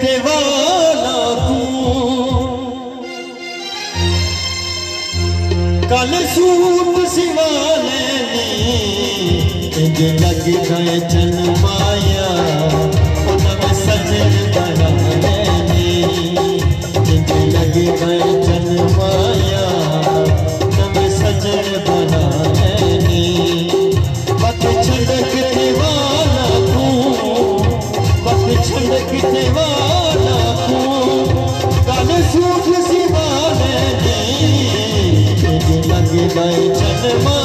कहने वाला तू। कल सूप सिवा लेने, तुझे लग गए जन माया। उनम सजन बना लेने, तुझे लग गए जन माया। 怎么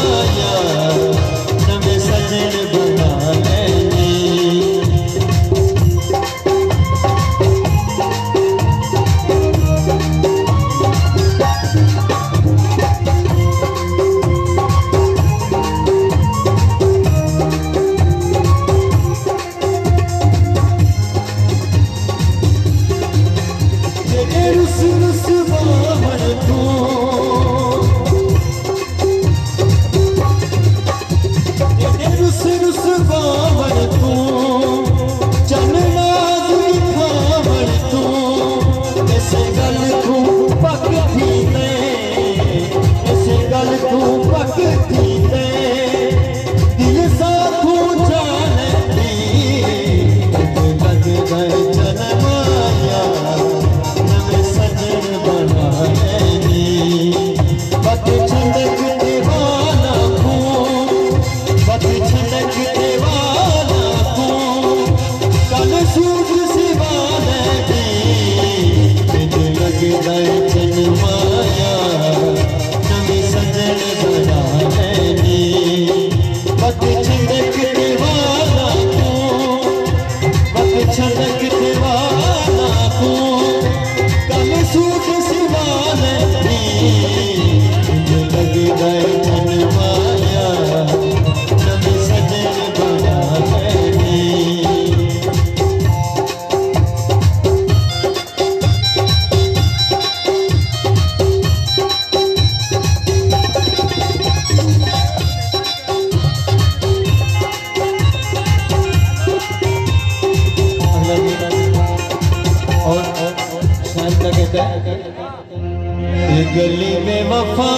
गली में वफा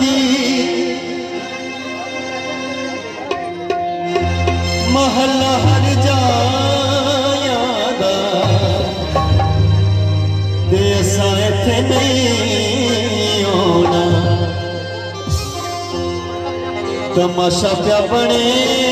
दी। महला हर जाया देसा इतने नहीं होना। तमाशा क्या बने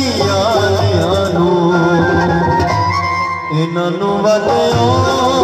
ਪਿਆਰਿਆਂ ਨੂੰ। ਇਹਨਾਂ ਨੂੰ ਵਧਿਓ